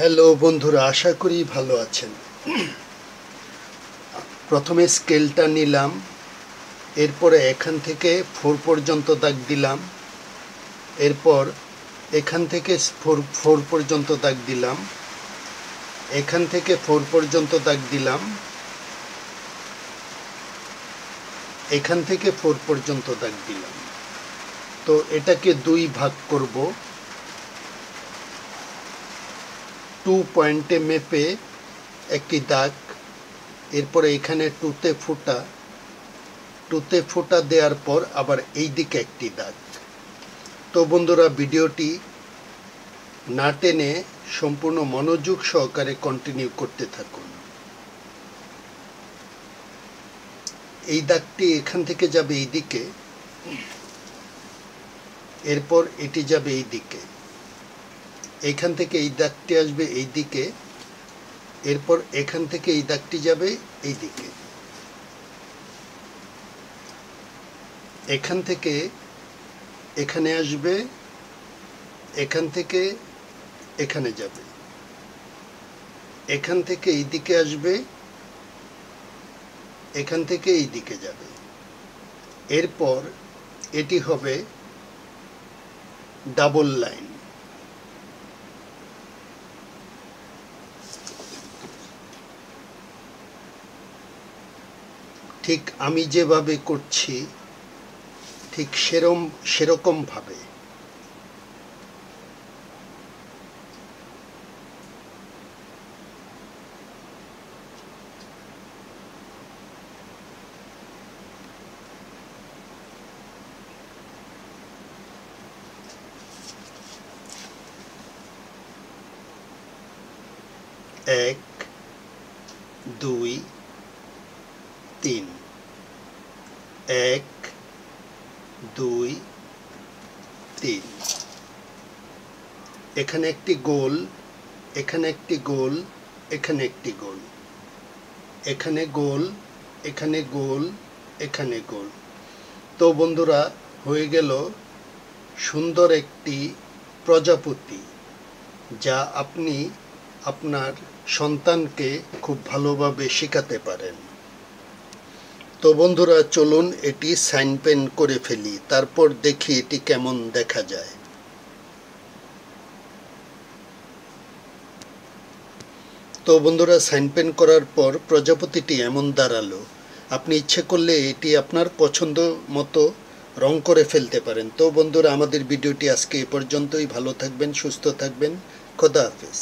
Hello বন্ধুরা, আশা করি ভালো আছেন। প্রথমে স্কেলটা নিলাম, এরপরে এখান থেকে ফোর পর্যন্ত দাগ দিলাম, এরপর এখান থেকে ফোর ফোর পর্যন্ত দাগ দিলাম, এখান থেকে ফোর পর্যন্ত দাগ দিলাম, এখান থেকে ফোর পর্যন্ত দাগ দিলাম। তো এটাকে দুই ভাগ করব। টু পয়েন্টে মেপে একটি দাগ, এরপরে এখানে টুতে ফুটা। টুতে ফুটা দেওয়ার পর আবার এই দিকে একটি দাগ। তো বন্ধুরা, ভিডিওটি না টেনে সম্পূর্ণ মনোযোগ সহকারে কন্টিনিউ করতে থাকুন। এই দাগটি এখান থেকে যাবে এই দিকে এরপর এটি যাবে এই দিকে এখান থেকে এই দাগটি আসবে এই দিকে, এরপর এখান থেকে এই দাগটি যাবে এই দিকে। এখান থেকে এখানে আসবে, এখান থেকে এখানে যাবে। এখান থেকে এই দিকে আসবে, এখান থেকে এই দিকে যাবে। এরপর এটি হবে ডাবল লাইন ঠিক আমি যেভাবে করছি ঠিক সেরম সেরকম ভাবে এক দুই তিন এক, দুই, তিন। এখানে একটি গোল, এখানে একটি গোল, এখানে একটি গোল। এখানে গোল এখানে গোল এখানে গোল। তো বন্ধুরা, হয়ে গেল সুন্দর একটি প্রজাপতি, যা আপনি আপনার সন্তানকে খুব ভালোভাবে শেখাতে পারেন। তো বন্ধুরা, চলুন এটি সাইন পেন করে ফেলি, তারপর দেখি এটি কেমন দেখা যায়। তো বন্ধুরা, সাইন পেন করার পর প্রজাপতিটি এমন দাঁড়াল। আপনি ইচ্ছে করলে এটি আপনার পছন্দ মতো রং করে ফেলতে পারেন। তো বন্ধুরা, আমাদের ভিডিওটি আজকে এ পর্যন্তই। ভালো থাকবেন, সুস্থ থাকবেন। খোদা হাফেজ।